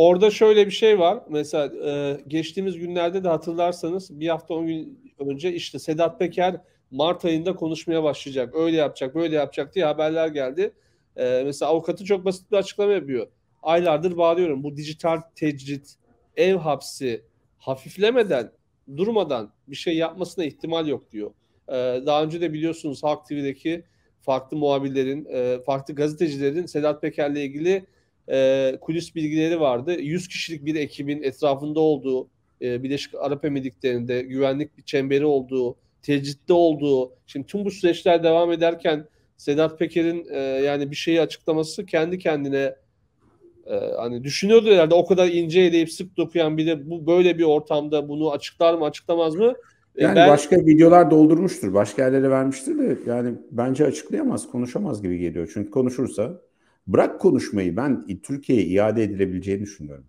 orada şöyle bir şey var. Mesela e, geçtiğimiz günlerde de hatırlarsanız bir hafta on gün önce işte Sedat Peker Mart ayında konuşmaya başlayacak. Öyle yapacak, böyle yapacak diye haberler geldi. E, mesela avukatı çok basit bir açıklama yapıyor. Aylardır bağlıyorum. Bu dijital tecrit, ev hapsi hafiflemeden, durmadan bir şey yapmasına ihtimal yok diyor. E, daha önce de biliyorsunuz Halk TV'deki farklı muhabirlerin, e, farklı gazetecilerin Sedat Peker'le ilgili e, kulis bilgileri vardı. 100 kişilik bir ekibin etrafında olduğu, e, Birleşik Arap Emirlikleri'nde güvenlik bir çemberi olduğu, tecritte olduğu, şimdi tüm bu süreçler devam ederken Sedat Peker'in e, yani bir şeyi açıklaması kendi kendine e, hani düşünüyordu herhalde o kadar ince eleyip sık dokuyan biri bu böyle bir ortamda bunu açıklar mı açıklamaz mı? E, yani ben, başka videolar doldurmuştur, başka yerlere vermiştir de yani bence açıklayamaz, konuşamaz gibi geliyor. Çünkü konuşursa bırak konuşmayı ben Türkiye'ye iade edilebileceğini düşünüyorum.